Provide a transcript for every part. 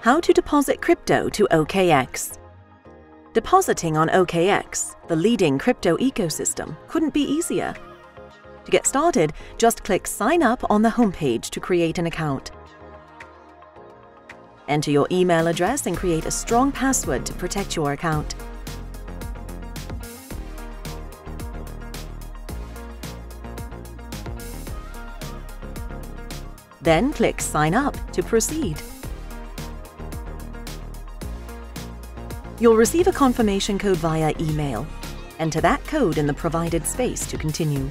How to deposit crypto to OKX. Depositing on OKX, the leading crypto ecosystem, couldn't be easier. To get started, just click Sign Up on the homepage to create an account. Enter your email address and create a strong password to protect your account. Then click Sign Up to proceed. You'll receive a confirmation code via email. Enter that code in the provided space to continue.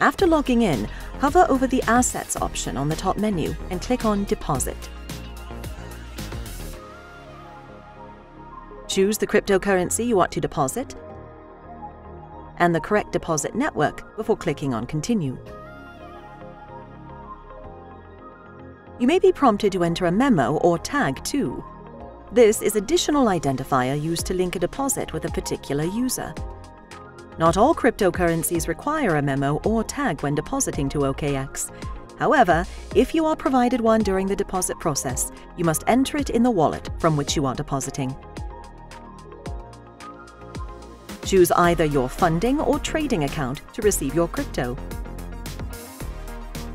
After logging in, hover over the Assets option on the top menu and click on Deposit. Choose the cryptocurrency you want to deposit and the correct deposit network before clicking on Continue. You may be prompted to enter a memo or tag too. This is additional identifier used to link a deposit with a particular user. Not all cryptocurrencies require a memo or tag when depositing to OKX. However, if you are provided one during the deposit process, you must enter it in the wallet from which you are depositing. Choose either your funding or trading account to receive your crypto.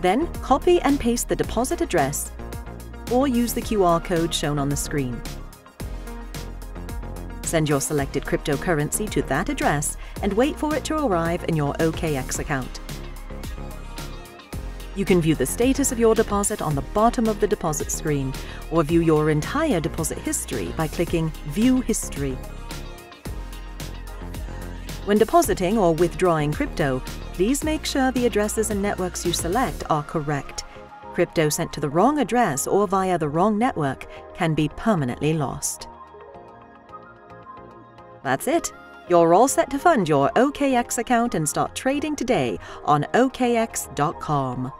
Then copy and paste the deposit address or use the QR code shown on the screen. Send your selected cryptocurrency to that address and wait for it to arrive in your OKX account. You can view the status of your deposit on the bottom of the deposit screen or view your entire deposit history by clicking View History. When depositing or withdrawing crypto, please make sure the addresses and networks you select are correct. Crypto sent to the wrong address or via the wrong network can be permanently lost. That's it. You're all set to fund your OKX account and start trading today on OKX.com.